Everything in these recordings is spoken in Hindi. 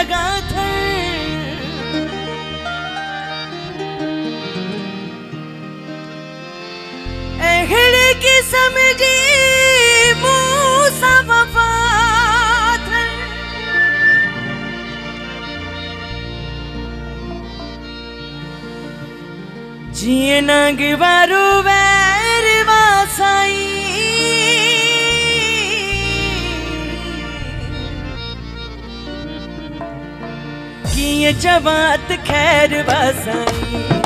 लगा था। अहड़ की समझी जिए नंग वारू जवात खैर बसाई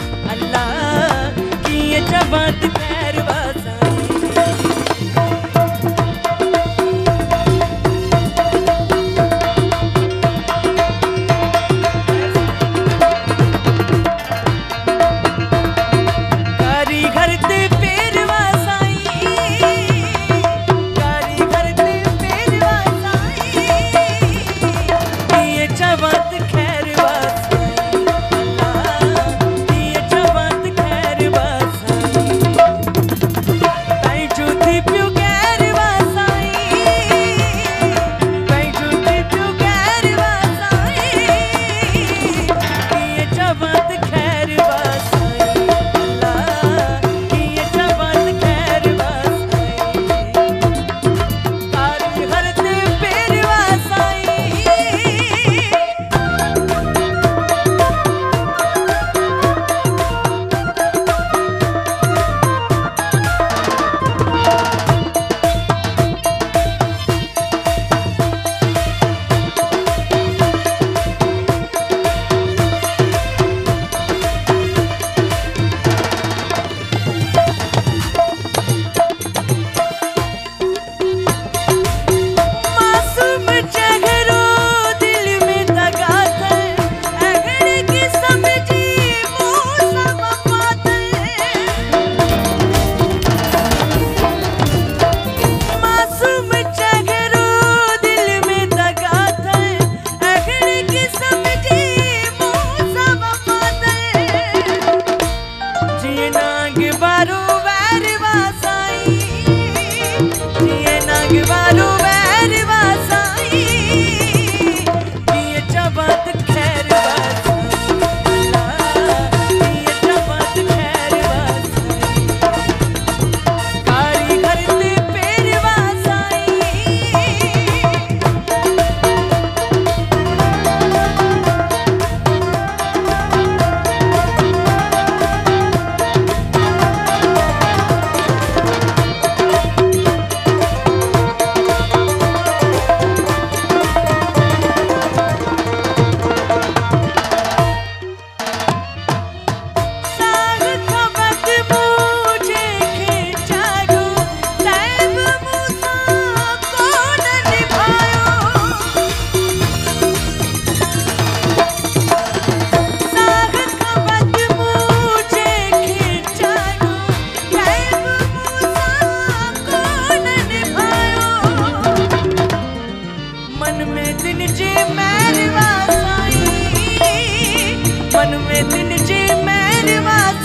मन में दिन जी मैं मन में दिन जी मैं रिवाज